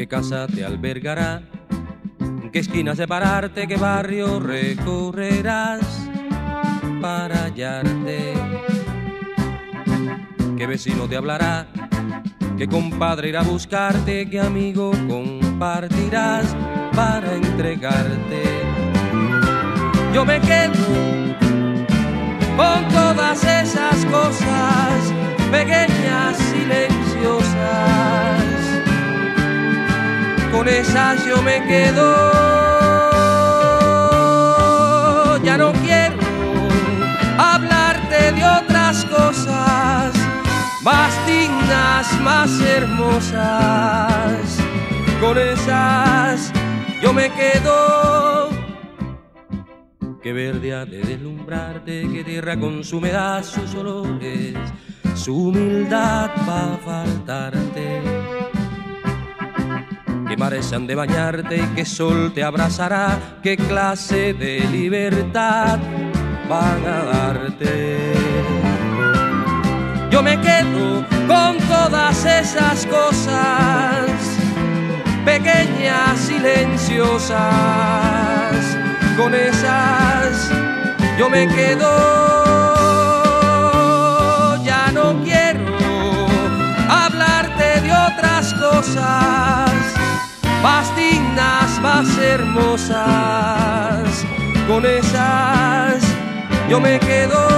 qué casa te albergará, qué esquina separarte, qué barrio recorrerás para hallarte, qué vecino te hablará, qué compadre irá a buscarte, qué amigo compartirás para entregarte. Yo me quedo con todas esas cosas Con esas yo me quedo. Ya no quiero hablarte de otras cosas más dignas, más hermosas. Con esas yo me quedo que verde ha de deslumbrarte, que tierra con su humedad, sus olores, su humildad va a faltarte. Mares han de bañarte y que sol te abrazará, qué clase de libertad van a darte. Yo me quedo con todas esas cosas pequeñas, silenciosas con esas yo me quedo. Ya no quiero hablarte de otras cosas más dignas, más hermosas. Con esas yo me quedo,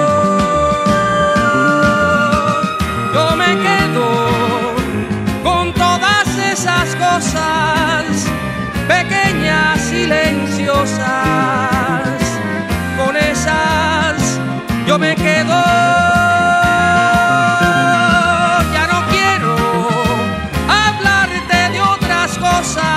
yo me quedo con todas esas cosas pequeñas, silenciosas. Con esas yo me quedo. ya no quiero hablarte de otras cosas.